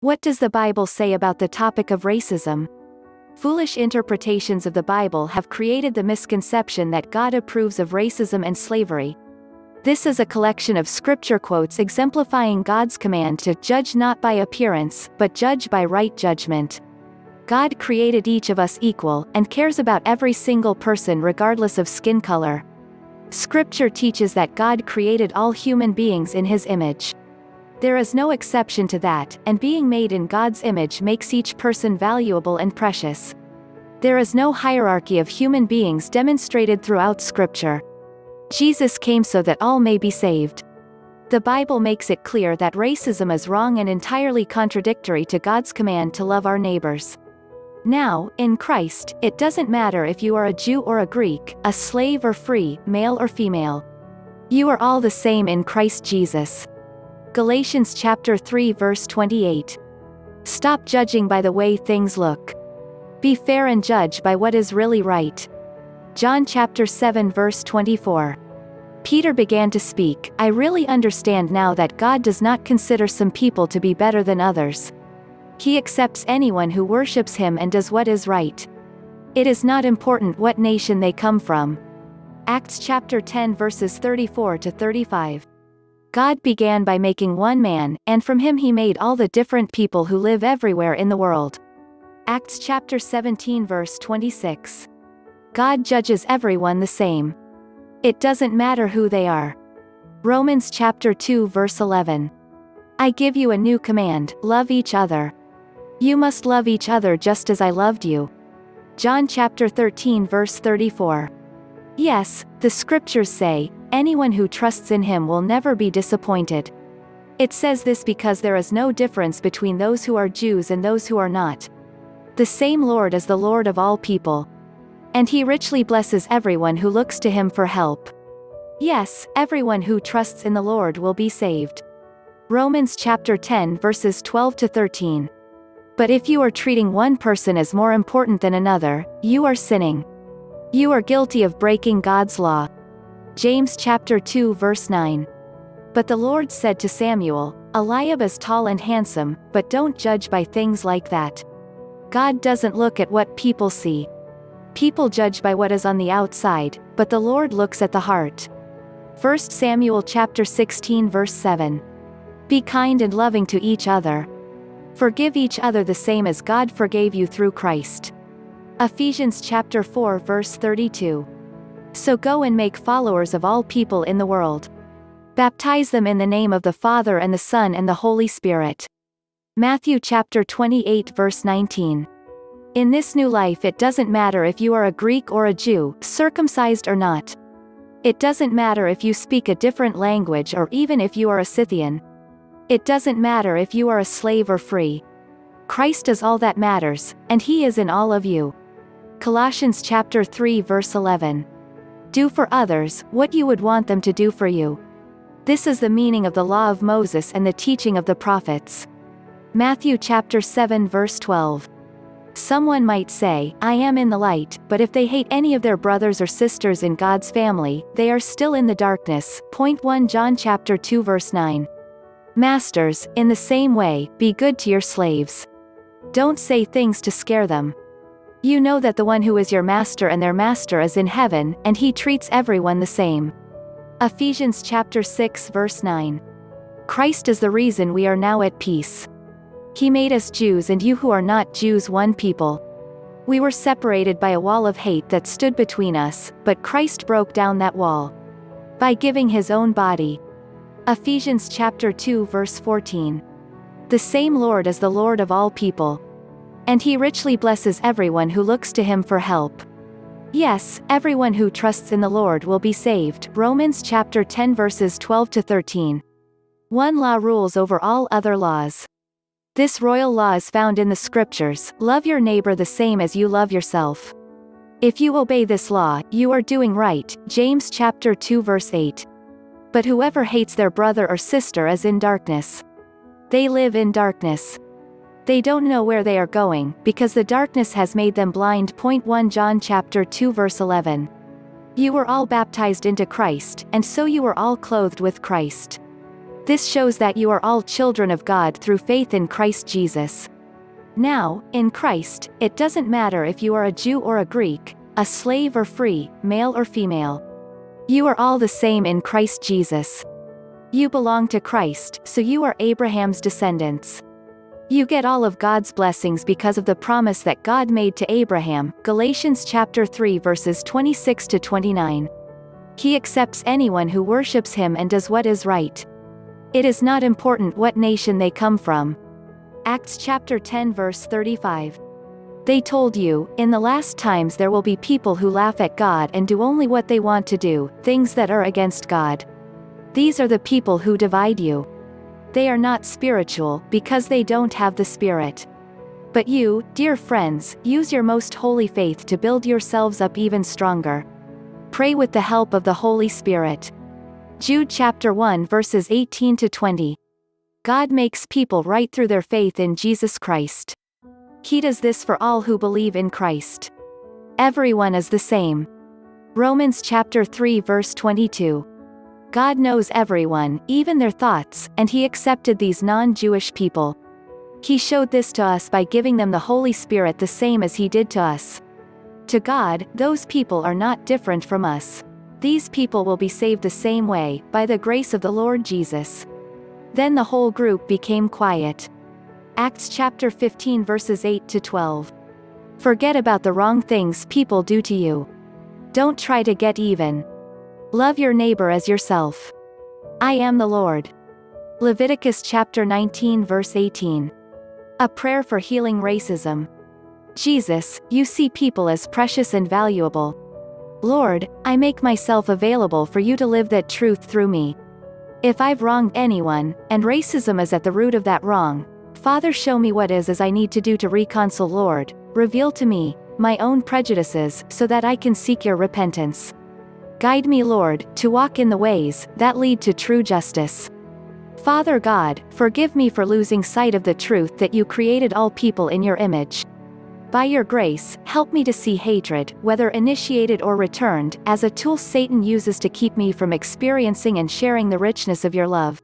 What does the Bible say about the topic of racism? Foolish interpretations of the Bible have created the misconception that God approves of racism and slavery. This is a collection of scripture quotes exemplifying God's command to judge not by appearance, but judge by right judgment. God created each of us equal and cares about every single person regardless of skin color. Scripture teaches that God created all human beings in his image. There is no exception to that, and being made in God's image makes each person valuable and precious. There is no hierarchy of human beings demonstrated throughout Scripture. Jesus came so that all may be saved. The Bible makes it clear that racism is wrong and entirely contradictory to God's command to love our neighbors. Now, in Christ, it doesn't matter if you are a Jew or a Greek, a slave or free, male or female. You are all the same in Christ Jesus. Galatians chapter 3 verse 28. Stop judging by the way things look. Be fair and judge by what is really right. John chapter 7 verse 24. Peter began to speak, I really understand now that God does not consider some people to be better than others. He accepts anyone who worships him and does what is right. It is not important what nation they come from. Acts chapter 10 verses 34 to 35. God began by making one man, and from him he made all the different people who live everywhere in the world. Acts chapter 17 verse 26. God judges everyone the same. It doesn't matter who they are. Romans chapter 2 verse 11. I give you a new command, love each other. You must love each other just as I loved you. John chapter 13 verse 34. Yes, the scriptures say, anyone who trusts in him will never be disappointed. It says this because there is no difference between those who are Jews and those who are not. The same Lord is the Lord of all people. And he richly blesses everyone who looks to him for help. Yes, everyone who trusts in the Lord will be saved. Romans chapter 10 verses 12 to 13. But if you are treating one person as more important than another, you are sinning. You are guilty of breaking God's law. James chapter 2 verse 9. But the Lord said to Samuel, Eliab is tall and handsome, but don't judge by things like that. God doesn't look at what people see. People judge by what is on the outside, but the Lord looks at the heart. 1 Samuel chapter 16 verse 7. Be kind and loving to each other. Forgive each other the same as God forgave you through Christ. Ephesians chapter 4 verse 32. So go and make followers of all people in the world. Baptize them in the name of the Father and the Son and the Holy Spirit. Matthew chapter 28 verse 19. In this new life it doesn't matter if you are a Greek or a Jew, circumcised or not. It doesn't matter if you speak a different language or even if you are a Scythian. It doesn't matter if you are a slave or free. Christ is all that matters, and he is in all of you. Colossians chapter 3 verse 11. Do for others, what you would want them to do for you. This is the meaning of the law of Moses and the teaching of the prophets. Matthew chapter 7 verse 12. Someone might say, I am in the light, but if they hate any of their brothers or sisters in God's family, they are still in the darkness. Point 1 John chapter 2 verse 9. Masters, in the same way, be good to your slaves. Don't say things to scare them. You know that the one who is your master and their master is in heaven, and he treats everyone the same. Ephesians chapter 6 verse 9. Christ is the reason we are now at peace. He made us Jews and you who are not Jews one people. We were separated by a wall of hate that stood between us, but Christ broke down that wall. By giving his own body. Ephesians chapter 2 verse 14. The same Lord is the Lord of all people. And he richly blesses everyone who looks to him for help. Yes, everyone who trusts in the Lord will be saved. Romans chapter 10 verses 12 to 13. One law rules over all other laws. This royal law is found in the scriptures, love your neighbor the same as you love yourself. If you obey this law, you are doing right. James chapter 2 verse 8. But whoever hates their brother or sister is in darkness. They live in darkness. They don't know where they are going, because the darkness has made them blind. Point 1 John chapter 2 verse 11. You were all baptized into Christ, and so you were all clothed with Christ. This shows that you are all children of God through faith in Christ Jesus. Now, in Christ, it doesn't matter if you are a Jew or a Greek, a slave or free, male or female. You are all the same in Christ Jesus. You belong to Christ, so you are Abraham's descendants. You get all of God's blessings because of the promise that God made to Abraham, Galatians chapter 3 verses 26 to 29. He accepts anyone who worships him and does what is right. It is not important what nation they come from. Acts chapter 10 verse 35. They told you, in the last times there will be people who laugh at God and do only what they want to do, things that are against God. These are the people who divide you. They are not spiritual, because they don't have the Spirit. But you, dear friends, use your most holy faith to build yourselves up even stronger. Pray with the help of the Holy Spirit. Jude chapter 1 verses 18 to 20. God makes people right through their faith in Jesus Christ. He does this for all who believe in Christ. Everyone is the same. Romans chapter 3 verse 22. God knows everyone, even their thoughts, and he accepted these non-Jewish people. He showed this to us by giving them the Holy Spirit the same as he did to us. To God, those people are not different from us. These people will be saved the same way, by the grace of the Lord Jesus. Then the whole group became quiet. Acts chapter 15 verses 8 to 12. Forget about the wrong things people do to you. Don't try to get even. Love your neighbor as yourself. I am the Lord. Leviticus chapter 19 verse 18. A prayer for healing racism. Jesus, you see people as precious and valuable. Lord, I make myself available for you to live that truth through me. If I've wronged anyone, and racism is at the root of that wrong, Father show me what is as I need to do to reconcile Lord, reveal to me, my own prejudices, so that I can seek your repentance. Guide me Lord, to walk in the ways, that lead to true justice. Father God, forgive me for losing sight of the truth that you created all people in your image. By your grace, help me to see hatred, whether initiated or returned, as a tool Satan uses to keep me from experiencing and sharing the richness of your love.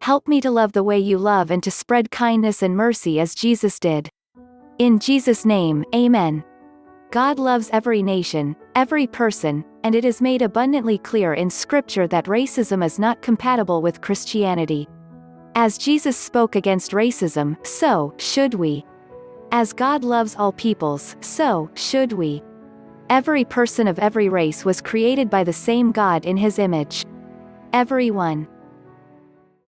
Help me to love the way you love and to spread kindness and mercy as Jesus did. In Jesus' name, Amen. God loves every nation, every person, and it is made abundantly clear in Scripture that racism is not compatible with Christianity. As Jesus spoke against racism, so should we. As God loves all peoples, so should we. Every person of every race was created by the same God in his image. Everyone.